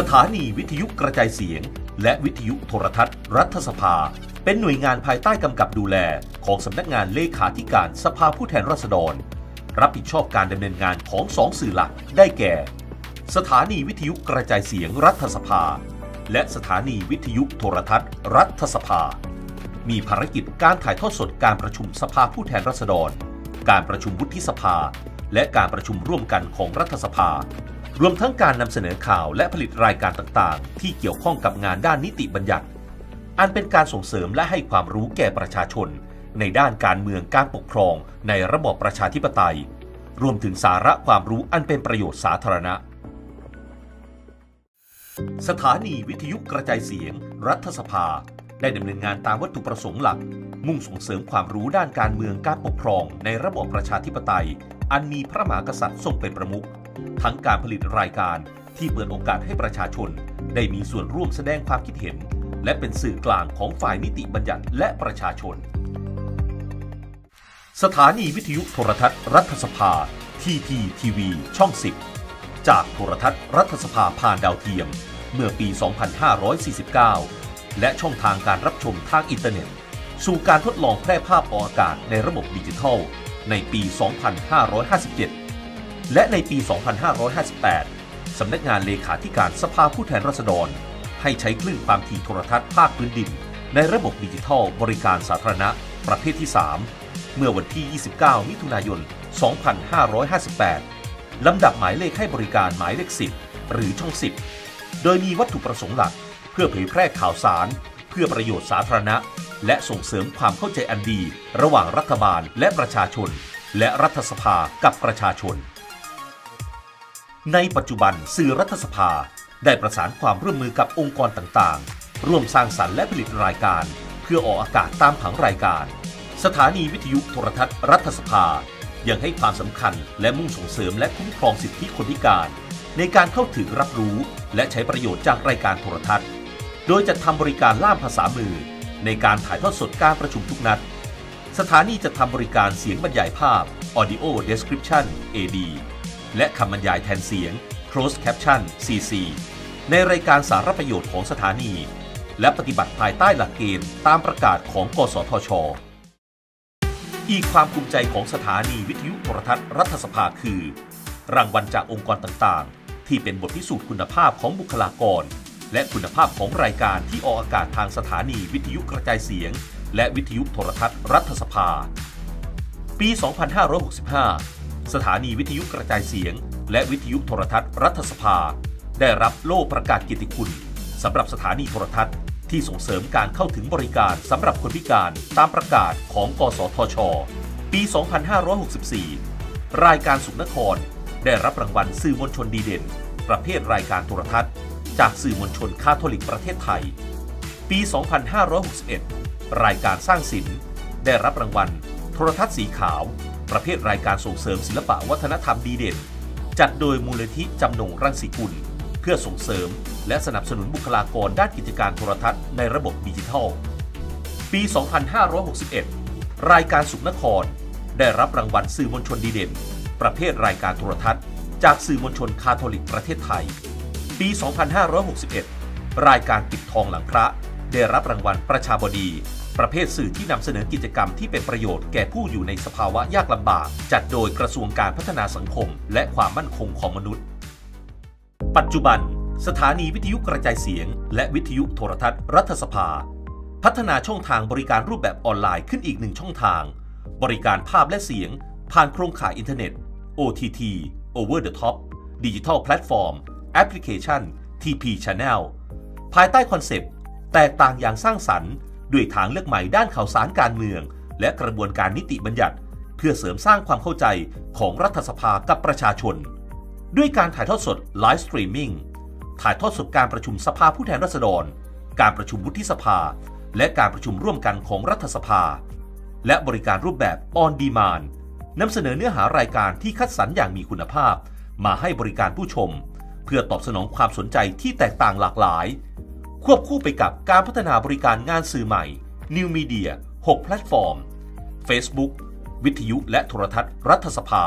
สถานีวิทยุกระจายเสียง และวิทยุโทรทัศน์ รัฐสภา เป็นหน่วยงานภายใต้กำกับดูแลของสำนักงานเลขาธิการสภาผู้แทนราษฎร รับผิดชอบการดำเนินงานของสองสื่อหลักได้แก่ สถานีวิทยุกระจายเสียงรัฐสภา และสถานีวิทยุโทรทัศน์ รัฐสภา มีภารกิจการถ่ายทอดสดการประชุมสภาผู้แทนราษฎร การประชุมวุฒิสภา และการประชุมร่วมกันของรัฐสภา รวมทั้งการนำเสนอข่าวและผลิตรายการต่างๆ ที่เกี่ยวข้องกับงานด้านนิติบัญญัติ อันเป็นการส่งเสริมและให้ความรู้แก่ประชาชน ในด้านการเมืองการปกครอง ในระบอบประชาธิปไตย รวมถึงสาระความรู้อันเป็นประโยชน์สาธารณะ สถานีวิทยุกระจายเสียง รัฐสภา ได้ดำเนินงานตามวัตถุประสงค์หลัก มุ่งส่งเสริมความรู้ด้านการเมืองการปกครอง ในระบอบประชาธิปไตย อันมีพระมหากษัตริย์ทรงเป็นประมุข ทั้งการผลิตรายการที่เปิดโอกาสให้ประชาชน ได้มีส่วนร่วมแสดงความคิดเห็น และเป็นสื่อกลางของฝ่ายนิติบัญญัติและประชาชน สถานีวิทยุโทรทัศน์รัฐสภาทีทีทีวีช่อง 10 จากโทรทัศน์รัฐสภาผ่านดาวเทียม เมื่อปี 2549 และช่องทางการรับชมทางอินเทอร์เน็ต สู่การทดลองแพร่ภาพออกอากาศในระบบดิจิทัล ในปี 2557 และในปี 2558 สำนักงานเลขาธิการสภาผู้แทนราษฎร ให้ใช้คลื่นความถี่โทรทัศน์ภาคพื้นดิน ในระบบดิจิทัลบริการสาธารณะ ประเภทที่ 3 เมื่อวันที่ 29 มิถุนายน 2558 ลำดับหมายเลขให้บริการหมายเลข 10 หรือช่อง 10 โดยมีวัตถุประสงค์หลัก เพื่อเผยแพร่ข่าวสาร เพื่อประโยชน์สาธารณะ และส่งเสริมความเข้าใจอันดี ระหว่างรัฐบาลและประชาชน และรัฐสภากับประชาชน ในปัจจุบันสื่อรัฐสภาได้ประสานความร่วมมือกับองค์กรต่างๆ ร่วมสร้างสรรค์และผลิตรายการ เพื่อออกอากาศตามผังรายการ สถานีวิทยุโทรทัศน์รัฐสภา ยังให้ความสำคัญและมุ่งส่งเสริมและคุ้มครองสิทธิคนพิการ ในการเข้าถึงรับรู้และใช้ประโยชน์จากรายการโทรทัศน์ โดยจัดทำบริการล่ามภาษามือ ในการถ่ายทอดสดการประชุมทุกนัด สถานีจะทำบริการเสียงบรรยายภาพ Audio Description AD และคำบรรยายแทนเสียง Closed Caption CC ในรายการสารประโยชน์ของสถานี และปฏิบัติภายใต้หลักเกณฑ์ตามประกาศของ กสทช อีกความภูมิใจของสถานีวิทยุโทรทัศน์รัฐสภาคือ รางวัลจากองค์กรต่างๆ ที่เป็นบทพิสูจน์คุณภาพของบุคลากร และคุณภาพของรายการที่ออกอากาศทางสถานีวิทยุกระจายเสียง และวิทยุโทรทัศน์รัฐสภา ปี 2565 สถานีวิทยุกระจายเสียง และวิทยุโทรทัศน์รัฐสภา ได้รับโล่ประกาศเกียรติคุณสำหรับสถานีโทรทัศน์ที่ส่งเสริมการเข้าถึงบริการสำหรับคนพิการตามประกาศของ กสทช ปี 2564 รายการสุขนคร ได้รับรางวัลสื่อมวลชนดีเด่น ประเภทรายการโทรทัศน์ จากสื่อมวลชนคาทอลิกประเทศไทย ปี 2561 รายการสร้างศิลป์ได้รับรางวัล โทรทัศน์สีขาว ประเภทรายการส่งเสริมศิลปะวัฒนธรรมดีเด่น จัดโดยมูลนิธิจำนงรังสีกุล เพื่อส่งเสริม และสนับสนุนบุคลากรด้านกิจการโทรทัศน์ในระบบดิจิทัล ปี 2561 รายการสุขนคร ได้รับรางวัลสื่อมวลชนดีเด่น ประเภทรายการโทรทัศน์ จากสื่อมวลชนคาทอลิกประเทศไทย ปี 2561 รายการปิดทองหลังพระ ได้รับรางวัลประชาบดี ประเภทสื่อที่นำเสนอกิจกรรมที่เป็นประโยชน์แก่ผู้อยู่ในสภาวะยากลำบาก จัดโดยกระทรวงการพัฒนาสังคม และความมั่นคงของมนุษย์ ปัจจุบัน สถานีวิทยุกระจายเสียง และวิทยุโทรทัศน์รัฐสภา พัฒนาช่องทางบริการรูปแบบออนไลน์ขึ้นอีกหนึ่งช่องทาง บริการภาพและเสียง ผ่านโครงข่ายอินเทอร์เน็ต OTT Over the Top ดิจิทัลแพลตฟอร์มแอปพลิเคชัน TP Channel ภายใต้คอนเซปต์แตกต่างอย่างสร้างสรรค์ ด้วยทางเลือกใหม่ด้านข่าวสารการเมือง และกระบวนการนิติบัญญัติ เพื่อเสริมสร้างความเข้าใจของรัฐสภากับประชาชน ด้วยการถ่ายทอดสด live streaming ถ่ายทอดสดการประชุมสภาผู้แทนราษฎร การประชุมวุฒิสภา และการประชุมร่วมกันของรัฐสภา และบริการรูปแบบ on demand นำเสนอเนื้อหารายการที่คัดสรรอย่างมีคุณภาพ มาให้บริการผู้ชม เพื่อตอบสนองความสนใจที่แตกต่างหลากหลาย ควบคู่ไปกับการพัฒนาบริการงานสื่อใหม่ New Media 6 แพลตฟอร์ม Facebook วิทยุและโทรทัศน์รัฐสภา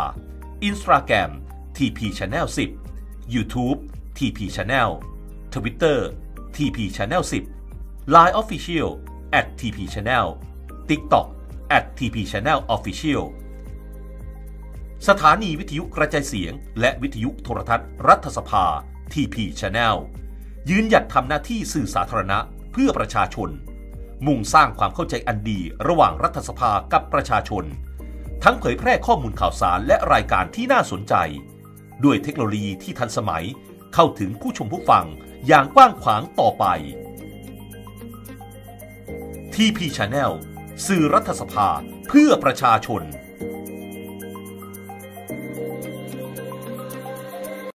Instagram TP Channel 10 YouTube TP Channel Twitter TP Channel 10 Line Official at TP Channel TikTok at TP Channel Official สถานีวิทยุกระจายเสียง และวิทยุโทรทัศน์รัฐสภา TP Channel ยืนหยัดทำหน้าที่สื่อสาธารณะเพื่อประชาชน มุ่งสร้างความเข้าใจอันดีระหว่างรัฐสภากับประชาชน ทั้งเผยแพร่ข้อมูลข่าวสารและรายการที่น่าสนใจ ด้วยเทคโนโลยีที่ทันสมัยเข้าถึงผู้ชมผู้ฟังอย่างกว้างขวางต่อไป TP Channel สื่อรัฐสภาเพื่อประชาชน